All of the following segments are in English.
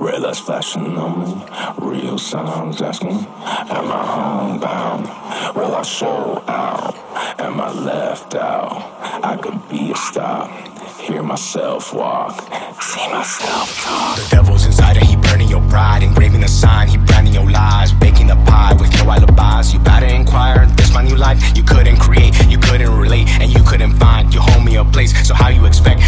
Red lights flashing on me. Real sounds asking, Am I homebound? Will I show out? Am I left out? I could be a stop. Hear myself walk. See myself talk. The devil's inside and he burning your pride. Engraving a sign, he branding your lies. Baking a pie with no alibis. You better inquire. This my new life. You couldn't create, you couldn't relate, and you couldn't find your homie a place. So how you expect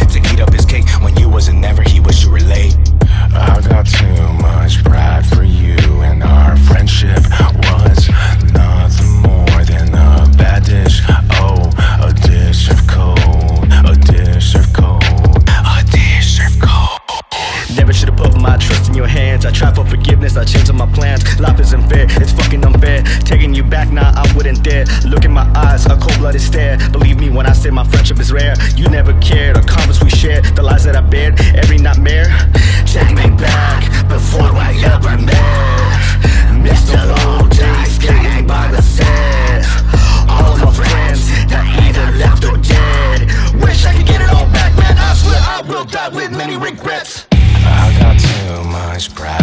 try for forgiveness, I changed my plans. Life isn't fair, it's fucking unfair. Taking you back now, I wouldn't dare. Look in my eyes, a cold blooded stare. Believe me when I say my friendship is rare. You never cared, the comments we shared, the lies that I bared, every nightmare. Take me back before I ever met. The whole day skating by the set. All my friends that either left or dead. Wish I could get it all back, man. I swear I will die with many regrets. I got too much pride